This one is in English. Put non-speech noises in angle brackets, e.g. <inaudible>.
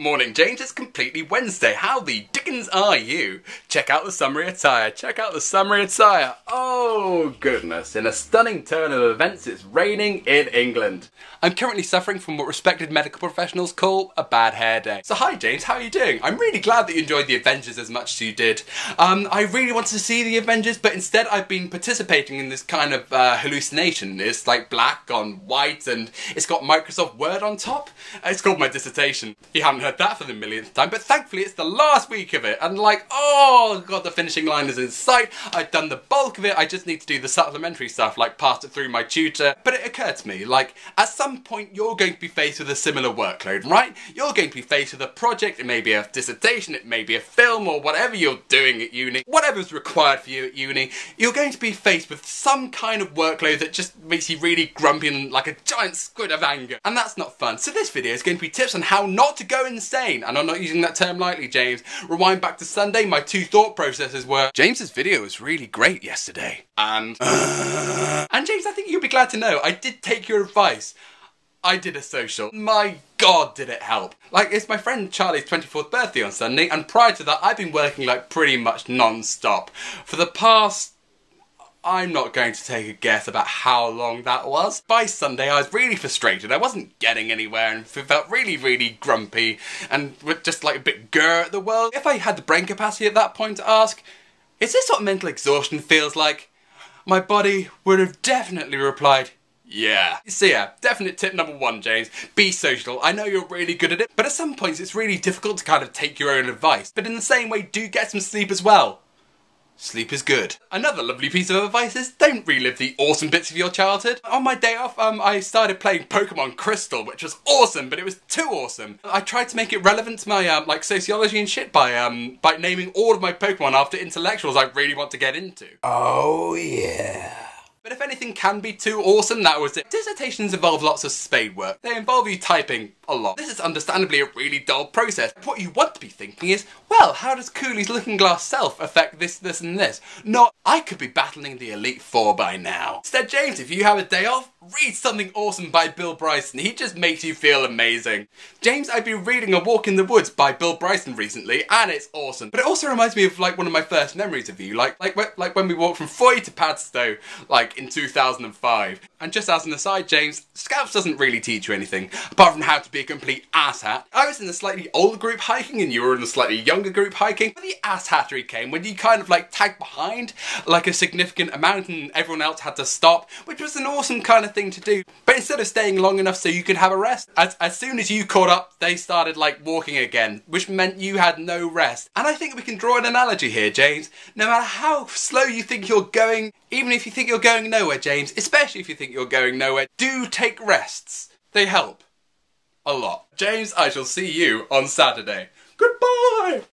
Morning, James. It's completely Wednesday. How the dickens are you? Check out the summery attire. Check out the summery attire. Oh, goodness. In a stunning turn of events, it's raining in England. I'm currently suffering from what respected medical professionals call a bad hair day. So, hi, James. How are you doing? I'm really glad that you enjoyed the Avengers as much as you did. Um, I really wanted to see the Avengers, but instead I've been participating in this kind of uh, hallucination. It's like black on white, and it's got Microsoft Word on top. It's called my dissertation. You haven't heard heard that for the millionth time, but thankfully it's the last week of it, and like, oh god, the finishing line is in sight. I've done the bulk of it, I just need to do the supplementary stuff, like pass it through my tutor. But it occurred to me, like, at some point you're going to be faced with a similar workload, right? You're going to be faced with a project, it may be a dissertation, it may be a film, or whatever you're doing at uni, whatever's required for you at uni, you're going to be faced with some kind of workload that just makes you really grumpy and like a giant squid of anger. And that's not fun. So this video is going to be tips on how not to go in insane. And I'm not using that term lightly, James. Rewind back to Sunday, my two thought processes were James's video was really great yesterday. And. <gasps> And James, I think you'll be glad to know I did take your advice. I did a social. My god, did it help. Like, it's my friend Charlie's 24th birthday on Sunday, and prior to that, I've been working like pretty much non stop. For the past I'm not going to take a guess about how long that was. By Sunday, I was really frustrated. I wasn't getting anywhere and felt really, really grumpy and just like a bit grr at the world. If I had the brain capacity at that point to ask, is this what mental exhaustion feels like? My body would have definitely replied, yeah. So yeah, definite tip number one, James. Be social. I know you're really good at it, but at some points it's really difficult to kind of take your own advice. But in the same way, do get some sleep as well. Sleep is good. Another lovely piece of advice is don't relive the awesome bits of your childhood. On my day off, um, I started playing Pokemon Crystal, which was awesome, but it was too awesome. I tried to make it relevant to my um, like sociology and shit by um, by naming all of my Pokemon after intellectuals I really want to get into. Oh yeah. But if anything can be too awesome, that was it. Dissertations involve lots of spade work. They involve you typing a lot. This is understandably a really dull process. What you want to be thinking is, well, how does Cooley's looking glass self affect this, this and this? Not, I could be battling the Elite Four by now. Instead, James, if you have a day off, read something awesome by Bill Bryson. He just makes you feel amazing. James, I've been reading A Walk in the Woods by Bill Bryson recently, and it's awesome. But it also reminds me of like one of my first memories of you, like like like when we walked from Fowey to Padstow, like in 2005. And just as an aside, James, Scouts doesn't really teach you anything, apart from how to be a complete asshat. I was in the slightly older group hiking and you were in the slightly younger group hiking. But the asshattery came when you kind of like tagged behind like a significant amount and everyone else had to stop, which was an awesome kind of thing to do. But instead of staying long enough so you could have a rest, as, as soon as you caught up, they started like walking again, which meant you had no rest. And I think we can draw an analogy here, James. No matter how slow you think you're going, even if you think you're going nowhere, James, especially if you think you're going nowhere, do take rests. They help. A lot. James, I shall see you on Saturday. Goodbye!